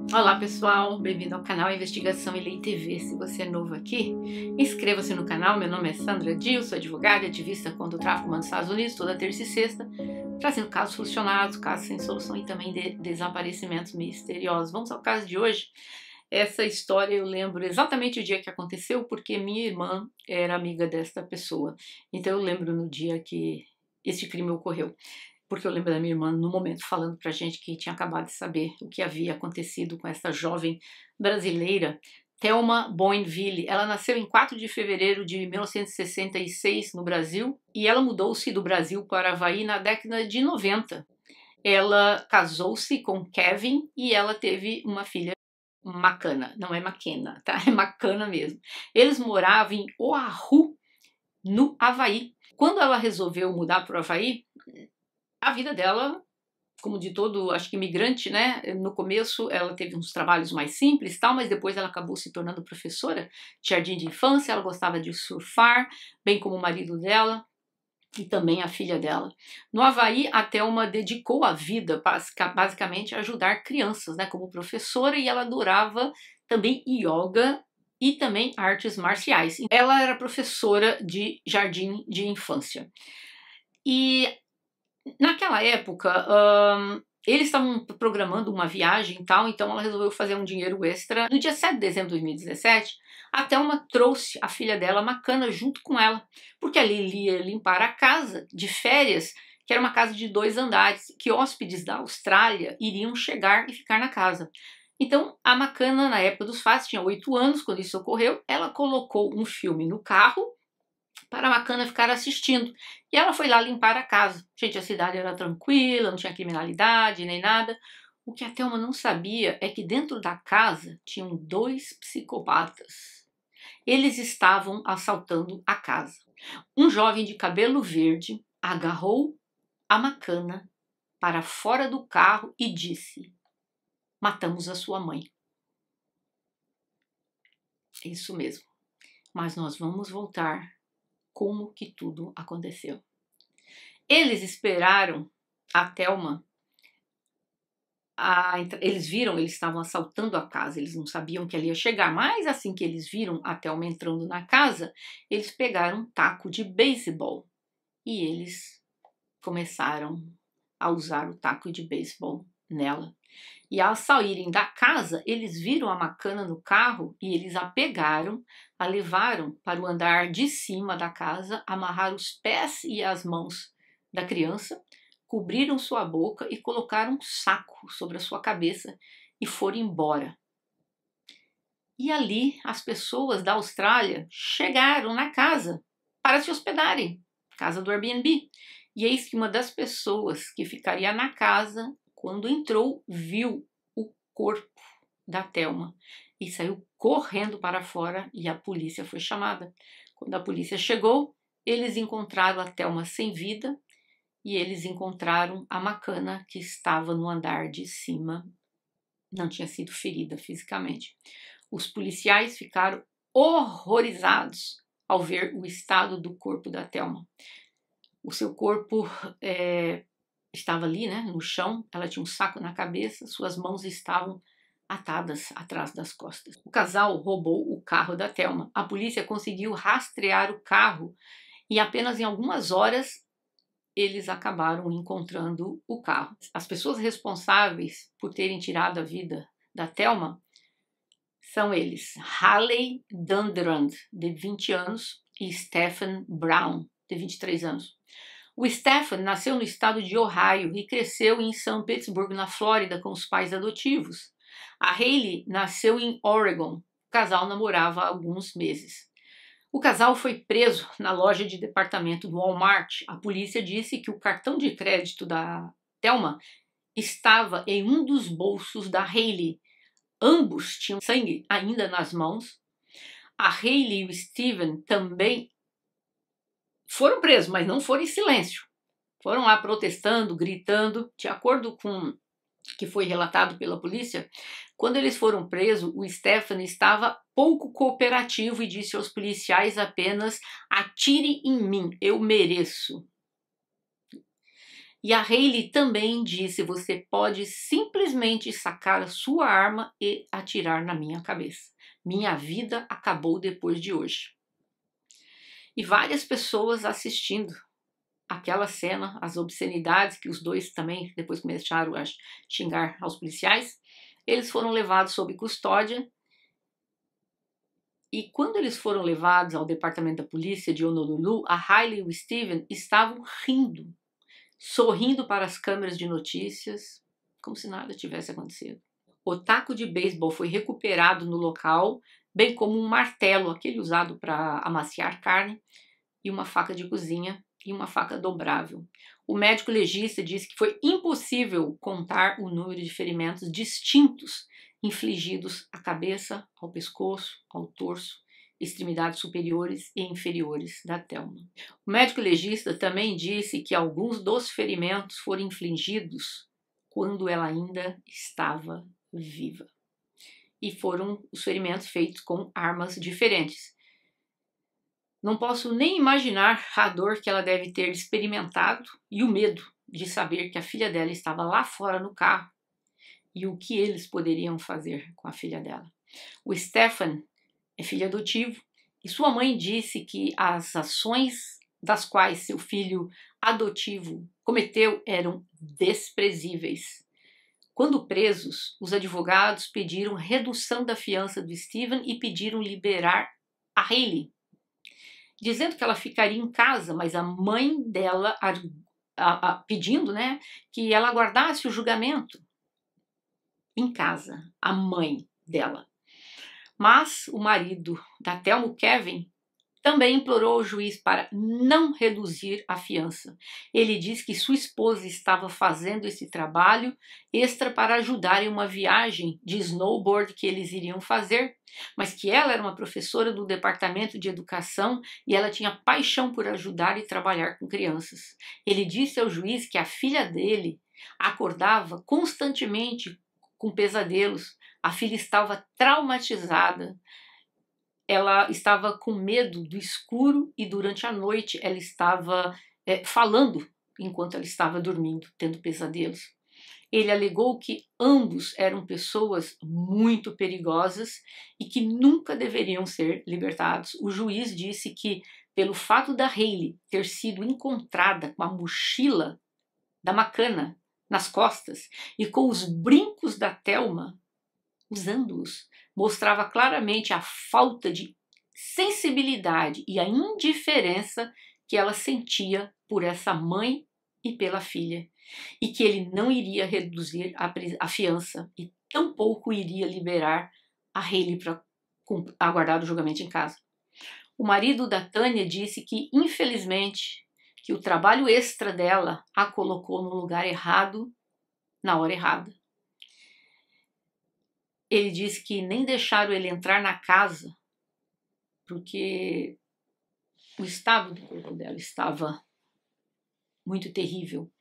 Olá pessoal, bem-vindo ao canal Investigação e Lei TV. Se você é novo aqui, inscreva-se no canal. Meu nome é Sandra Dil, sou advogada e ativista contra o tráfico humano nos Estados Unidos, toda terça e sexta, trazendo casos solucionados, casos sem solução e também de desaparecimentos misteriosos. Vamos ao caso de hoje. Essa história eu lembro exatamente o dia que aconteceu, porque minha irmã era amiga desta pessoa. Então eu lembro no dia que este crime ocorreu porque eu lembro da minha irmã no momento falando pra gente que tinha acabado de saber o que havia acontecido com essa jovem brasileira, Thelma Boinville. Ela nasceu em 4 de fevereiro de 1966 no Brasil e ela mudou-se do Brasil para Havaí na década de 90. Ela casou-se com Kevin e ela teve uma filha Macana, não é Maquena, tá? É Macana mesmo. Eles moravam em Oahu, no Havaí. Quando ela resolveu mudar para o Havaí, a vida dela, como de todo, acho que imigrante, né? No começo ela teve uns trabalhos mais simples, tal, mas depois ela acabou se tornando professora de jardim de infância. Ela gostava de surfar, bem como o marido dela e também a filha dela. No Havaí, a Thelma dedicou a vida basicamente a ajudar crianças, né, como professora, e ela adorava também yoga e também artes marciais. Ela era professora de jardim de infância. E Naquela época, um, eles estavam programando uma viagem e tal, então ela resolveu fazer um dinheiro extra. No dia 7 de dezembro de 2017, a Thelma trouxe a filha dela, Macana, junto com ela, porque ali ia limpar a casa de férias, que era uma casa de dois andares, que hóspedes da Austrália iriam chegar e ficar na casa. Então, a Macana, na época dos fatos, tinha oito anos quando isso ocorreu, ela colocou um filme no carro para a Macana ficar assistindo. E ela foi lá limpar a casa. Gente, a cidade era tranquila, não tinha criminalidade nem nada. O que a Thelma não sabia é que dentro da casa tinham dois psicopatas. Eles estavam assaltando a casa. Um jovem de cabelo verde agarrou a Macana para fora do carro e disse: Matamos a sua mãe. Isso mesmo. Mas nós vamos voltar como que tudo aconteceu. Eles esperaram a Thelma. A, eles viram, eles estavam assaltando a casa, eles não sabiam que ela ia chegar, mas assim que eles viram a Thelma entrando na casa, eles pegaram um taco de beisebol e eles começaram a usar o taco de beisebol nela. E ao saírem da casa, eles viram a macana no carro e eles a pegaram, a levaram para o andar de cima da casa, amarraram os pés e as mãos da criança, cobriram sua boca e colocaram um saco sobre a sua cabeça e foram embora. E ali as pessoas da Austrália chegaram na casa para se hospedarem, casa do Airbnb. E eis que uma das pessoas que ficaria na casa quando entrou, viu o corpo da Telma e saiu correndo para fora e a polícia foi chamada. Quando a polícia chegou, eles encontraram a Telma sem vida e eles encontraram a Macana que estava no andar de cima, não tinha sido ferida fisicamente. Os policiais ficaram horrorizados ao ver o estado do corpo da Telma. O seu corpo é, estava ali, né, no chão, ela tinha um saco na cabeça, suas mãos estavam atadas atrás das costas. O casal roubou o carro da Telma. A polícia conseguiu rastrear o carro e apenas em algumas horas eles acabaram encontrando o carro. As pessoas responsáveis por terem tirado a vida da Telma são eles: Haley Dundrand, de 20 anos, e Stephen Brown, de 23 anos. O Stephen nasceu no estado de Ohio e cresceu em São Petersburgo, na Flórida, com os pais adotivos. A Hayley nasceu em Oregon. O casal namorava há alguns meses. O casal foi preso na loja de departamento do Walmart. A polícia disse que o cartão de crédito da Thelma estava em um dos bolsos da Hayley. Ambos tinham sangue ainda nas mãos. A Hayley e o Steven também foram presos, mas não foram em silêncio. Foram lá protestando, gritando. De acordo com que foi relatado pela polícia, quando eles foram presos, o Stephanie estava pouco cooperativo e disse aos policiais apenas: atire em mim, eu mereço. E a Hayley também disse: você pode simplesmente sacar a sua arma e atirar na minha cabeça. Minha vida acabou depois de hoje. E várias pessoas assistindo aquela cena, as obscenidades que os dois também depois começaram a xingar aos policiais, eles foram levados sob custódia. E quando eles foram levados ao departamento da polícia de Honolulu, a Hailey e o Steven estavam rindo, sorrindo para as câmeras de notícias, como se nada tivesse acontecido. O taco de beisebol foi recuperado no local, bem como um martelo, aquele usado para amaciar carne, e uma faca de cozinha e uma faca dobrável. O médico legista disse que foi impossível contar o número de ferimentos distintos infligidos à cabeça, ao pescoço, ao torso, extremidades superiores e inferiores da Thelma. O médico legista também disse que alguns dos ferimentos foram infligidos quando ela ainda estava viva. E foram os ferimentos feitos com armas diferentes. Não posso nem imaginar a dor que ela deve ter experimentado e o medo de saber que a filha dela estava lá fora no carro e o que eles poderiam fazer com a filha dela. O Stefan é filho adotivo e sua mãe disse que as ações das quais seu filho adotivo cometeu eram desprezíveis. Quando presos, os advogados pediram redução da fiança do Steven e pediram liberar a Hayley, dizendo que ela ficaria em casa, mas a mãe dela a, a, a, pedindo né, que ela aguardasse o julgamento em casa, a mãe dela. Mas o marido da Thelma, Kevin, também implorou ao juiz para não reduzir a fiança. Ele diz que sua esposa estava fazendo esse trabalho extra para ajudar em uma viagem de snowboard que eles iriam fazer, mas que ela era uma professora do departamento de educação e ela tinha paixão por ajudar e trabalhar com crianças. Ele disse ao juiz que a filha dele acordava constantemente com pesadelos. A filha estava traumatizada ela estava com medo do escuro e durante a noite ela estava é, falando enquanto ela estava dormindo, tendo pesadelos. Ele alegou que ambos eram pessoas muito perigosas e que nunca deveriam ser libertados. O juiz disse que, pelo fato da Hayley ter sido encontrada com a mochila da Macana nas costas e com os brincos da Telma, usando-os, mostrava claramente a falta de sensibilidade e a indiferença que ela sentia por essa mãe e pela filha, e que ele não iria reduzir a, a fiança e tampouco iria liberar a Haley para aguardar o julgamento em casa. O marido da Tânia disse que, infelizmente, que o trabalho extra dela a colocou no lugar errado na hora errada. Ele disse que nem deixaram ele entrar na casa porque o estado do corpo dela estava muito terrível.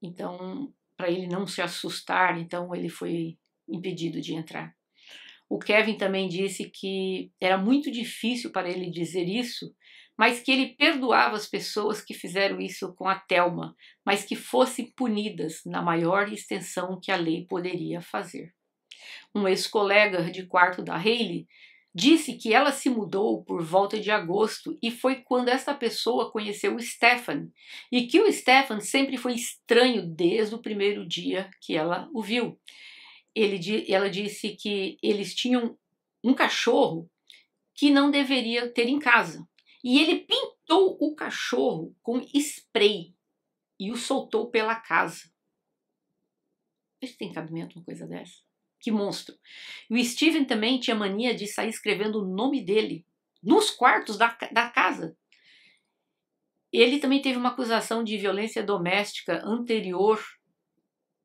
Então, para ele não se assustar, então ele foi impedido de entrar. O Kevin também disse que era muito difícil para ele dizer isso, mas que ele perdoava as pessoas que fizeram isso com a Telma, mas que fossem punidas na maior extensão que a lei poderia fazer. Um ex-colega de quarto da Hayley disse que ela se mudou por volta de agosto e foi quando esta pessoa conheceu o Stefan e que o Stefan sempre foi estranho desde o primeiro dia que ela o viu. Ele, ela disse que eles tinham um cachorro que não deveria ter em casa e ele pintou o cachorro com spray e o soltou pela casa. Isso tem cabimento uma coisa dessa? Que monstro. O Steven também tinha mania de sair escrevendo o nome dele nos quartos da, da casa. Ele também teve uma acusação de violência doméstica anterior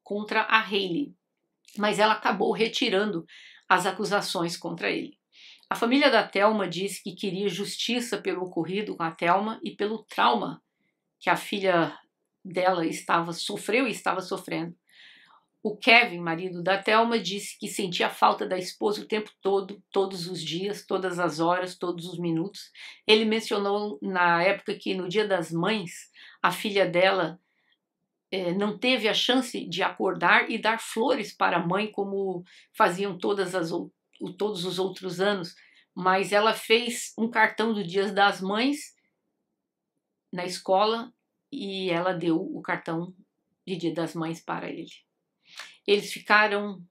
contra a Hayley, mas ela acabou retirando as acusações contra ele. A família da Thelma disse que queria justiça pelo ocorrido com a Thelma e pelo trauma que a filha dela estava sofreu e estava sofrendo. O Kevin, marido da Thelma, disse que sentia falta da esposa o tempo todo, todos os dias, todas as horas, todos os minutos. Ele mencionou na época que no Dia das Mães, a filha dela é, não teve a chance de acordar e dar flores para a mãe como faziam todas as, todos os outros anos, mas ela fez um cartão do Dia das Mães na escola e ela deu o cartão de Dia das Mães para ele. Eles ficaram,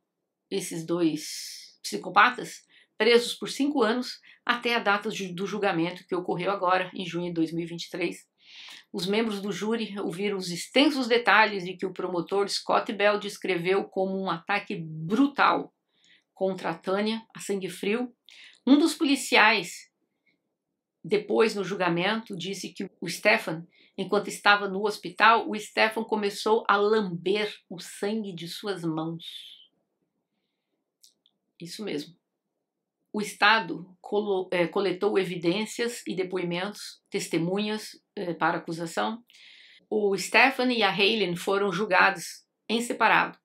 esses dois psicopatas, presos por cinco anos até a data do julgamento que ocorreu agora, em junho de 2023. Os membros do júri ouviram os extensos detalhes de que o promotor Scott Bell descreveu como um ataque brutal contra a Tânia, a sangue frio. Um dos policiais, depois no julgamento, disse que o Stefan, enquanto estava no hospital, o Stefan começou a lamber o sangue de suas mãos. Isso mesmo o Estado é, coletou evidências e depoimentos, testemunhas é, para acusação. O Stephanie e a Helen foram julgados em separado.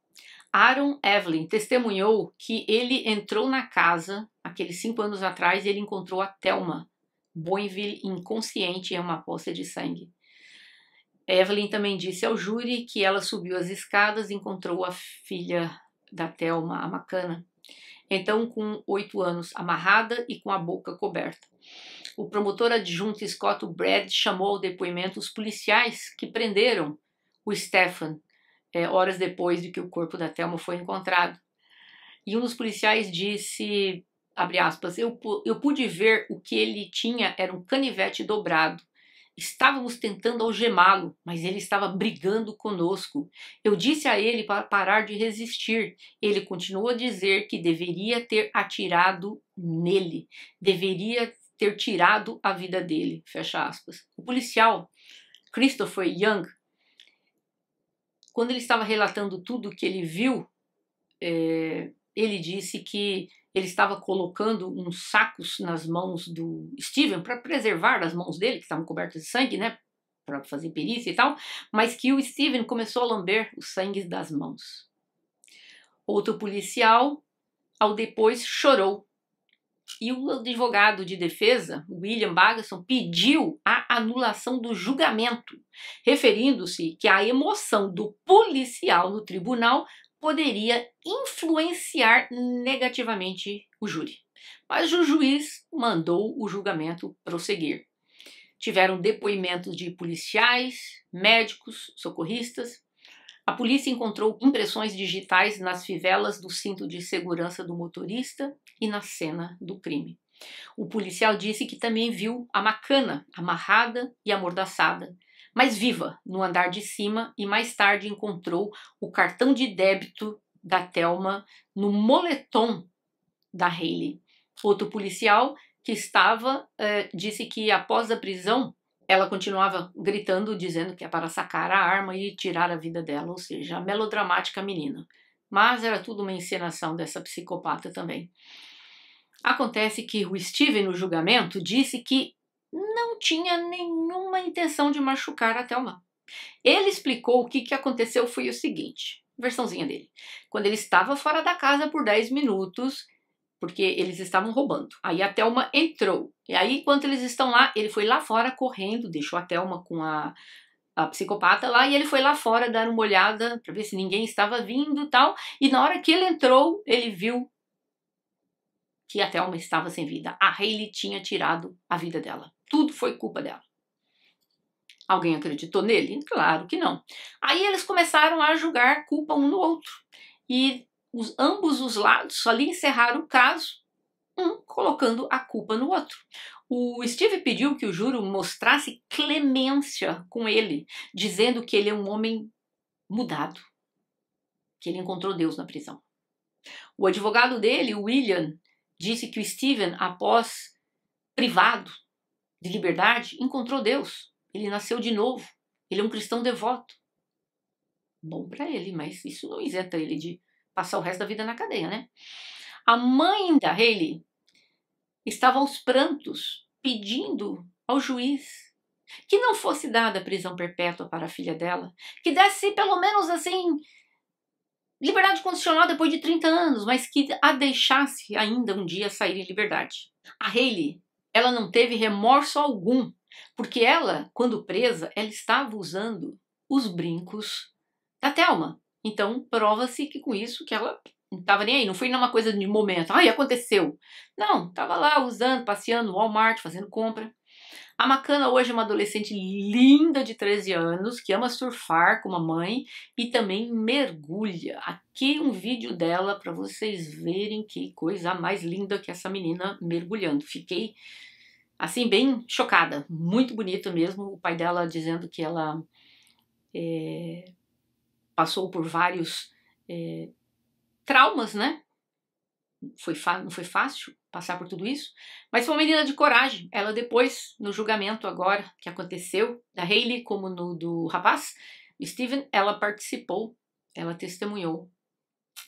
Aaron Evelyn testemunhou que ele entrou na casa aqueles cinco anos atrás e ele encontrou a Thelma Boinville inconsciente em uma poça de sangue. Evelyn também disse ao júri que ela subiu as escadas e encontrou a filha da Thelma, a Macana, então com oito anos, amarrada e com a boca coberta. O promotor adjunto Scott Brad chamou ao depoimento os policiais que prenderam o Stefan é, horas depois de que o corpo da Thelma foi encontrado. E um dos policiais disse, abre aspas, eu, eu pude ver o que ele tinha era um canivete dobrado Estávamos tentando algemá-lo, mas ele estava brigando conosco. Eu disse a ele para parar de resistir. Ele continuou a dizer que deveria ter atirado nele, deveria ter tirado a vida dele. Fecha aspas. O policial Christopher Young, quando ele estava relatando tudo o que ele viu, é, ele disse que ele estava colocando uns sacos nas mãos do Steven para preservar as mãos dele, que estavam cobertas de sangue, né? Para fazer perícia e tal, mas que o Steven começou a lamber o sangue das mãos. Outro policial, ao depois, chorou. E o advogado de defesa, William Bagason, pediu a anulação do julgamento, referindo-se que a emoção do policial no tribunal poderia influenciar negativamente o júri. Mas o juiz mandou o julgamento prosseguir. Tiveram depoimentos de policiais, médicos, socorristas. A polícia encontrou impressões digitais nas fivelas do cinto de segurança do motorista e na cena do crime. O policial disse que também viu a macana amarrada e amordaçada, mas viva no andar de cima e mais tarde encontrou o cartão de débito da Telma no moletom da Hayley. Outro policial que estava eh, disse que após a prisão ela continuava gritando, dizendo que é para sacar a arma e tirar a vida dela, ou seja, a melodramática menina. Mas era tudo uma encenação dessa psicopata também. Acontece que o Steven, no julgamento, disse que não tinha nenhuma intenção de machucar a Thelma. Ele explicou o que, que aconteceu foi o seguinte, versãozinha dele. Quando ele estava fora da casa por 10 minutos, porque eles estavam roubando. Aí a Thelma entrou. E aí, enquanto eles estão lá, ele foi lá fora correndo, deixou a Thelma com a, a psicopata lá, e ele foi lá fora dar uma olhada para ver se ninguém estava vindo tal. E na hora que ele entrou, ele viu que a Thelma estava sem vida. A Hayley tinha tirado a vida dela. Tudo foi culpa dela. Alguém acreditou nele? Claro que não. Aí eles começaram a julgar culpa um no outro. E os, ambos os lados ali encerraram o caso, um colocando a culpa no outro. O Steve pediu que o júri mostrasse clemência com ele, dizendo que ele é um homem mudado, que ele encontrou Deus na prisão. O advogado dele, William, disse que o Steven, após privado de liberdade, encontrou Deus. Ele nasceu de novo. Ele é um cristão devoto. Bom para ele, mas isso não isenta ele de passar o resto da vida na cadeia, né? A mãe da Haley estava aos prantos, pedindo ao juiz que não fosse dada prisão perpétua para a filha dela, que desse pelo menos assim liberdade condicional depois de 30 anos, mas que a deixasse ainda um dia sair em liberdade. A Hayley, ela não teve remorso algum, porque ela, quando presa, ela estava usando os brincos da Thelma. Então, prova-se que com isso que ela não estava nem aí, não foi numa coisa de momento, ai, aconteceu. Não, estava lá usando, passeando no Walmart, fazendo compra. A Macana hoje é uma adolescente linda de 13 anos, que ama surfar com a mãe e também mergulha. Aqui um vídeo dela para vocês verem que coisa mais linda que essa menina mergulhando. Fiquei assim bem chocada, muito bonita mesmo. O pai dela dizendo que ela é, passou por vários é, traumas, né? Foi não foi fácil passar por tudo isso, mas foi uma menina de coragem. Ela depois, no julgamento agora que aconteceu, da Hayley como no do rapaz, Steven, ela participou, ela testemunhou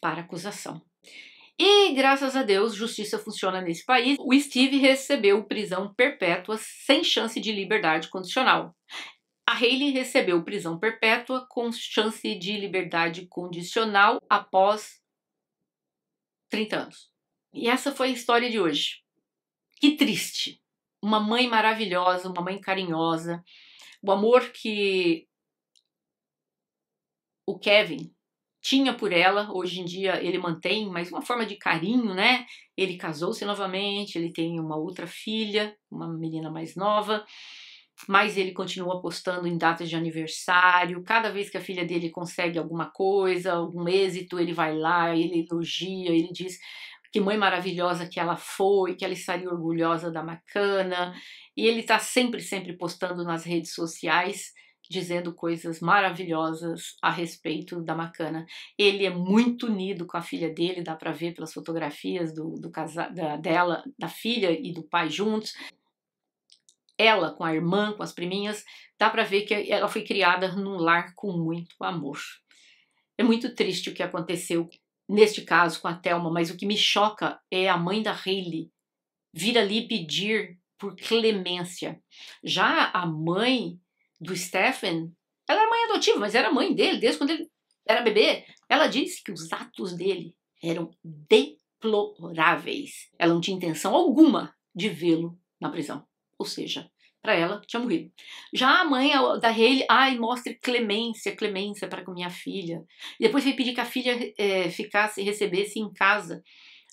para acusação. E graças a Deus, justiça funciona nesse país. O Steve recebeu prisão perpétua sem chance de liberdade condicional. A Hayley recebeu prisão perpétua com chance de liberdade condicional após 30 anos. E essa foi a história de hoje. Que triste. Uma mãe maravilhosa, uma mãe carinhosa, o amor que o Kevin tinha por ela, hoje em dia ele mantém, mas uma forma de carinho, né? Ele casou-se novamente, ele tem uma outra filha, uma menina mais nova, mas ele continua postando em datas de aniversário. Cada vez que a filha dele consegue alguma coisa, algum êxito, ele vai lá, ele elogia, ele diz que mãe maravilhosa que ela foi, que ela estaria orgulhosa da Macana. E ele está sempre, sempre postando nas redes sociais dizendo coisas maravilhosas a respeito da Macana. Ele é muito unido com a filha dele, dá para ver pelas fotografias do, do casa, da, dela, da filha e do pai juntos ela com a irmã, com as priminhas, dá para ver que ela foi criada num lar com muito amor. É muito triste o que aconteceu neste caso com a Thelma, mas o que me choca é a mãe da Hayley vir ali pedir por clemência. Já a mãe do Stephen, ela era mãe adotiva, mas era mãe dele desde quando ele era bebê. Ela disse que os atos dele eram deploráveis. Ela não tinha intenção alguma de vê-lo na prisão. Ou seja, para ela tinha morrido. Já a mãe da Hayley, ai, mostre clemência, clemência para com minha filha. E depois veio pedir que a filha é, ficasse, recebesse em casa,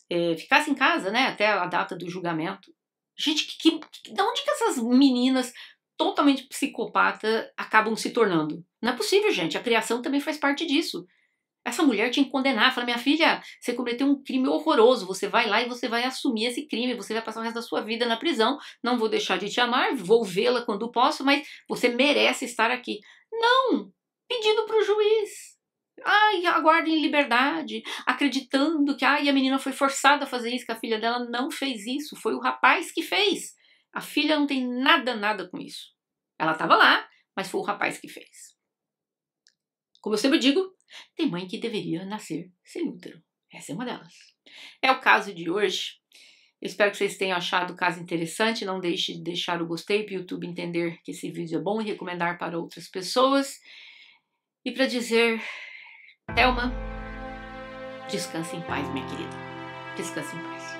é, ficasse em casa, né, até a data do julgamento. Gente, que, que, de onde que essas meninas totalmente psicopatas acabam se tornando? Não é possível, gente. A criação também faz parte disso. Essa mulher tinha que condenar, fala: minha filha, você cometeu um crime horroroso, você vai lá e você vai assumir esse crime, você vai passar o resto da sua vida na prisão, não vou deixar de te amar, vou vê-la quando posso, mas você merece estar aqui. Não! Pedindo para o juiz. Ai, aguardem liberdade, acreditando que ai, a menina foi forçada a fazer isso, que a filha dela não fez isso, foi o rapaz que fez. A filha não tem nada, nada com isso. Ela estava lá, mas foi o rapaz que fez. Como eu sempre digo, tem mãe que deveria nascer sem útero. Essa é uma delas. É o caso de hoje. Eu espero que vocês tenham achado o caso interessante. Não deixe de deixar o gostei para o YouTube entender que esse vídeo é bom e recomendar para outras pessoas. E para dizer, Thelma, descanse em paz, minha querida. Descanse em paz.